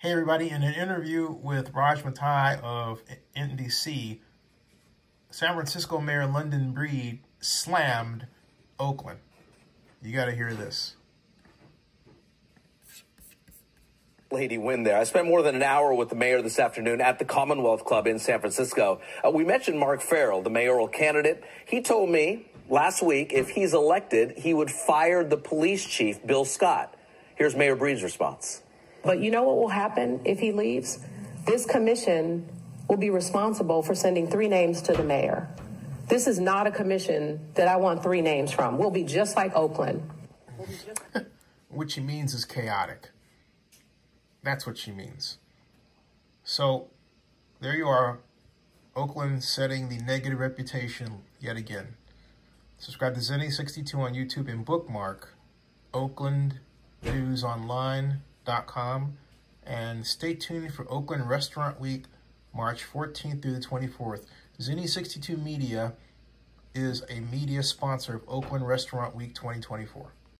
Hey everybody, in an interview with Raj Mathai of NBC, San Francisco Mayor London Breed slammed Oakland. You got to hear this. Lady win there. I spent more than an hour with the mayor this afternoon at the Commonwealth Club in San Francisco. Uh, we mentioned Mark Farrell, the mayoral candidate. He told me last week if he's elected, he would fire the police chief, Bill Scott. Here's Mayor Breed's response. But you know what will happen if he leaves? This commission will be responsible for sending three names to the mayor. This is not a commission that I want three names from. We'll be just like Oakland. what she means is chaotic. That's what she means. So there you are, Oakland setting the negative reputation yet again. Subscribe to Zennie62 on YouTube and bookmark oaklandnewsonline.com and stay tuned for Oakland Restaurant Week, March 14th through the 24th. Zennie62 Media is a media sponsor of Oakland Restaurant Week 2024.